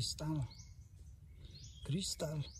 Cristal. Cristal.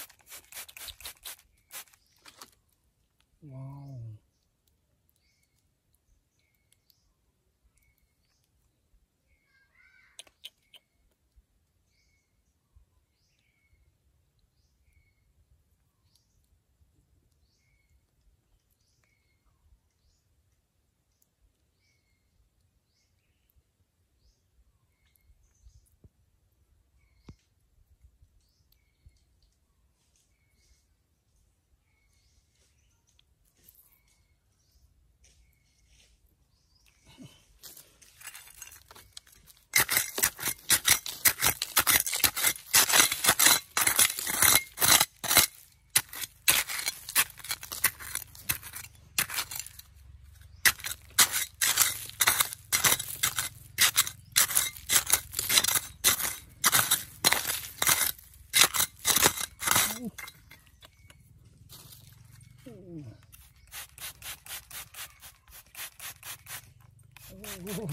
おお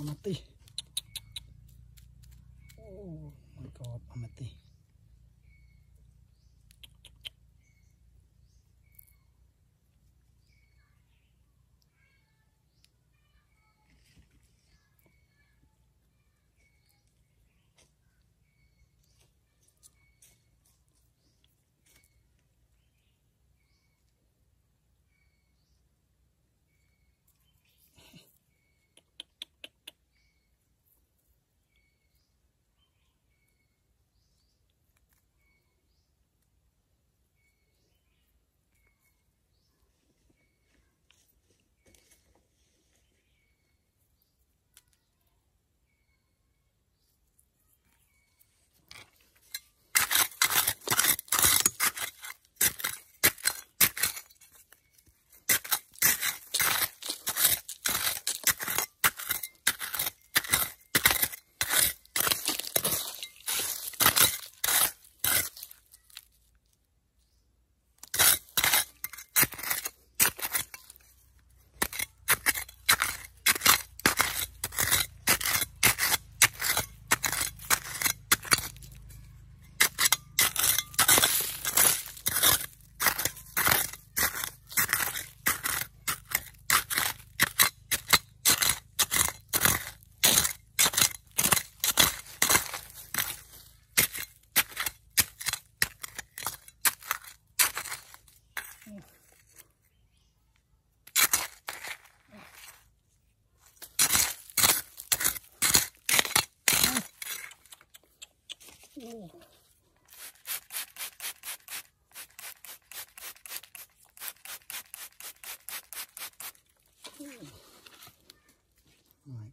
おおっていい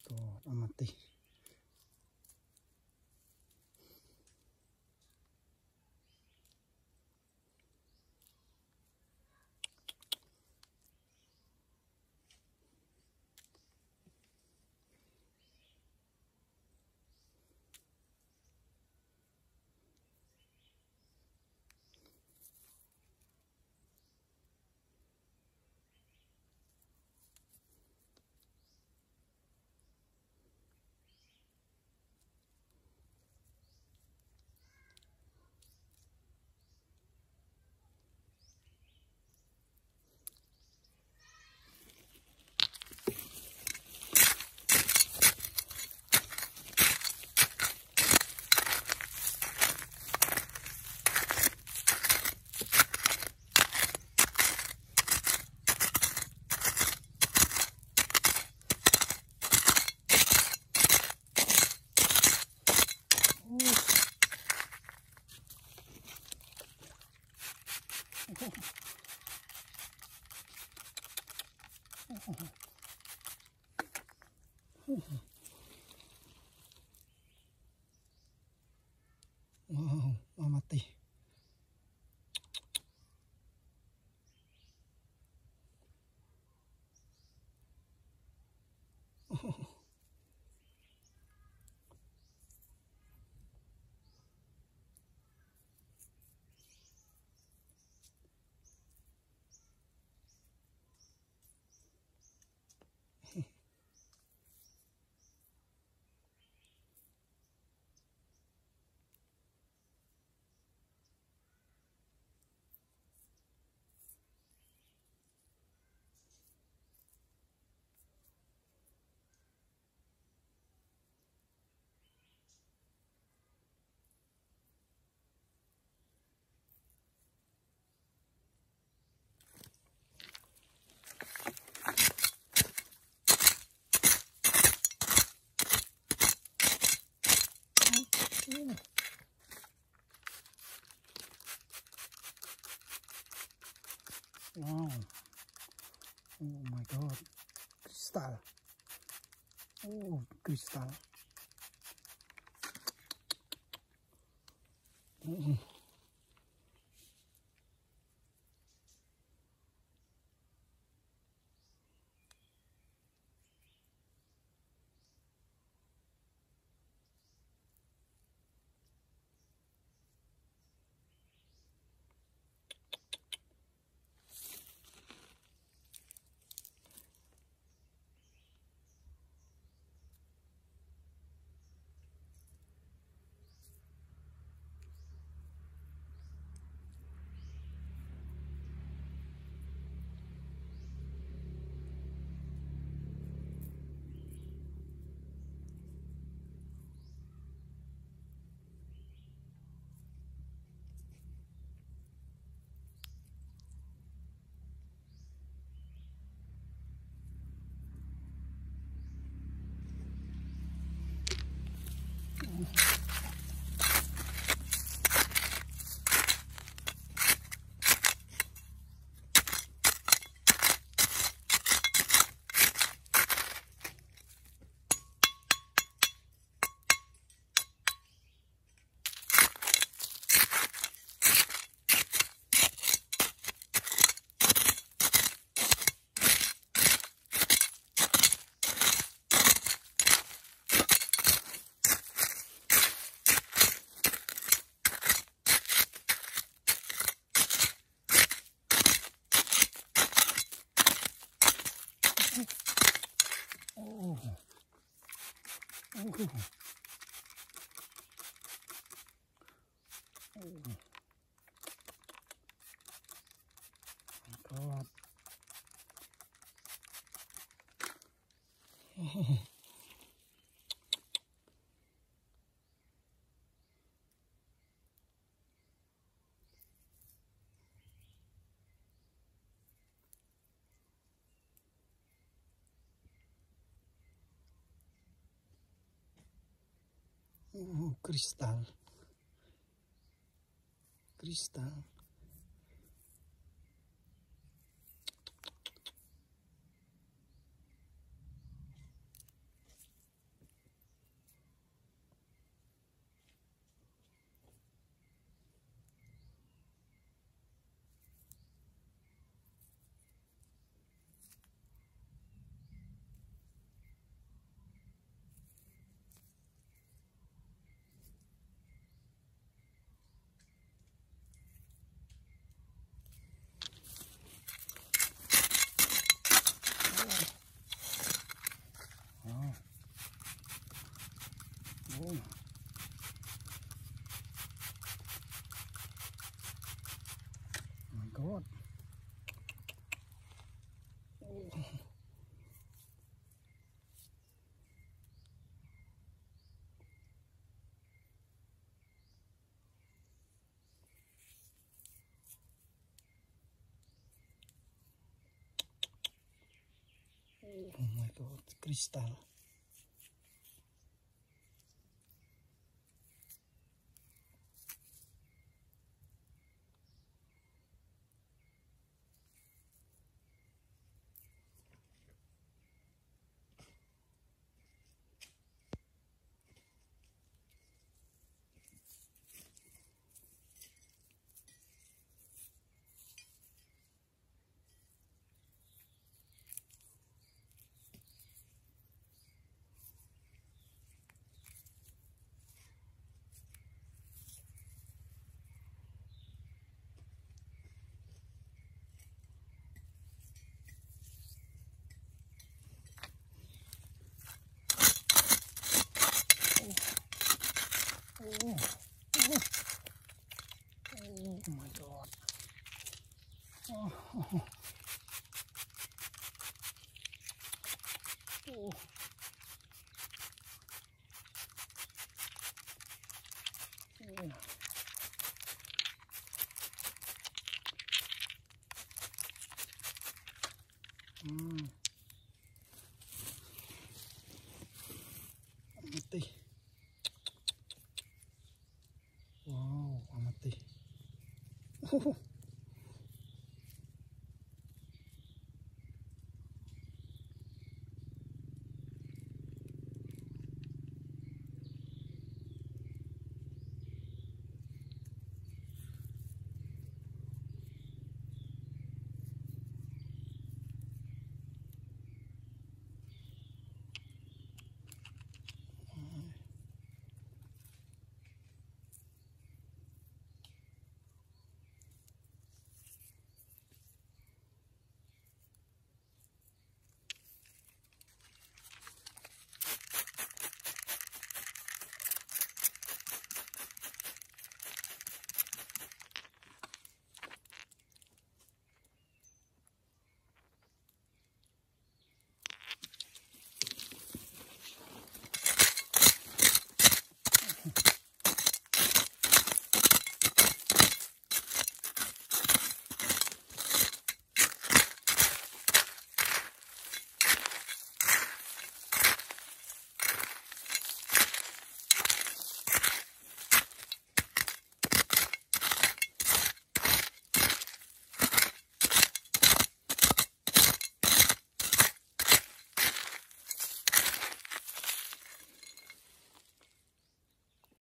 と思って move. Cristal. Uh, cristal. Cristal. О. Мой год. Oh my god, cristal. おうん。持ってい。わお、余ってい。ほほ。